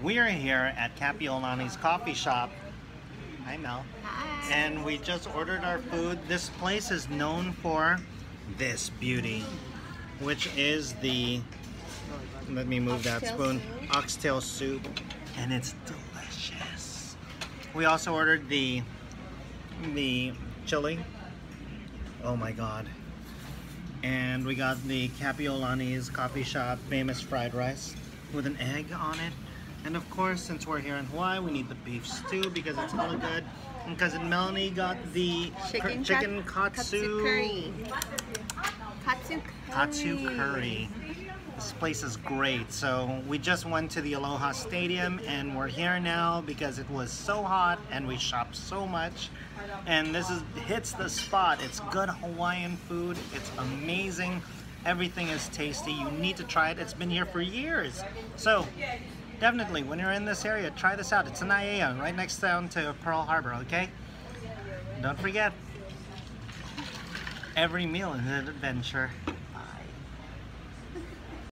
We are here at Kapiolani's coffee shop. Hi Mel. Hi. And we just ordered our food. This place is known for this beauty, which is the, let me move that spoon, soup. oxtail soup. And it's delicious. We also ordered the, the chili. Oh my God. And we got the Kapiolani's coffee shop famous fried rice with an egg on it. And of course, since we're here in Hawaii, we need the beef stew because it's hella good. And cousin Melanie got the Chicken, chicken kat- katsu, curry. Katsu curry. katsu curry. This place is great. So we just went to the Aloha Stadium and we're here now because it was so hot and we shopped so much. And this is hits the spot. It's good Hawaiian food. It's amazing. Everything is tasty. You need to try it. It's been here for years. So definitely when you're in this area, try this out. It's in Aiea, right next down to Pearl Harbor, okay? Don't forget, every meal is an adventure.